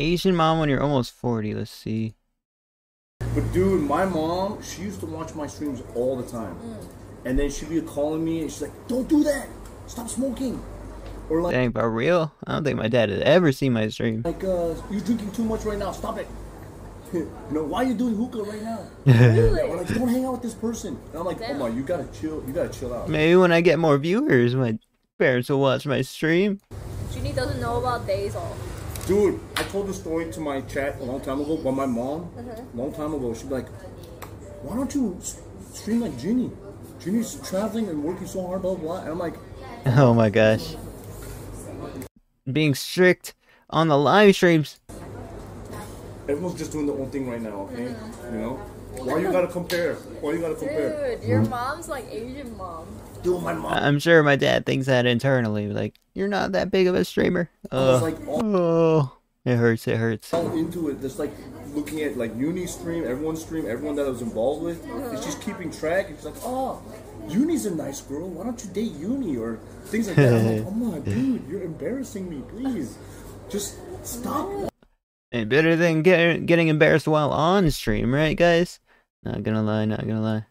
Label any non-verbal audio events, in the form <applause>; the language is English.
Asian mom when you're almost 40. Let's see. But dude, my mom, she used to watch my streams all the time. And then she'd be calling me and she's like, Don't do that! Stop smoking! Or like, Dang, but real? I don't think my dad had ever seen my stream. like uh, you're drinking too much right now, stop it. <laughs> you know, why are you doing hookah right now? <laughs> Really? Or like, don't hang out with this person. And I'm like, oh my, you gotta chill, you gotta chill out. Maybe when I get more viewers, my parents will watch my stream. Jinny doesn't know about days off. Dude, I told the story to my chat a long time ago, but my mom, a long time ago, she'd be like, why don't you s- stream like Jinny? Jinny's traveling and working so hard, blah, blah, blah. And I'm like, <laughs> Oh my gosh. Being strict on the live streams. Everyone's just doing their own thing right now, okay? Mm-hmm. You know? Why you gotta compare? Why you gotta compare? Dude, your mom's like Asian mom. Dude, my mom. I'm sure my dad thinks that internally. Like, you're not that big of a streamer. was Oh, like, all- oh. it hurts, it hurts. all into it, just like looking at like Uni stream, everyone's stream, everyone that I was involved with. And mm-hmm. just keeping track. And she's like, oh, Uni's a nice girl. Why don't you date Uni or things like that? I'm like, oh my <laughs> dude, you're embarrassing me. Please, just stop. And better than get, getting embarrassed while on stream, right, guys? Not gonna lie, not gonna lie.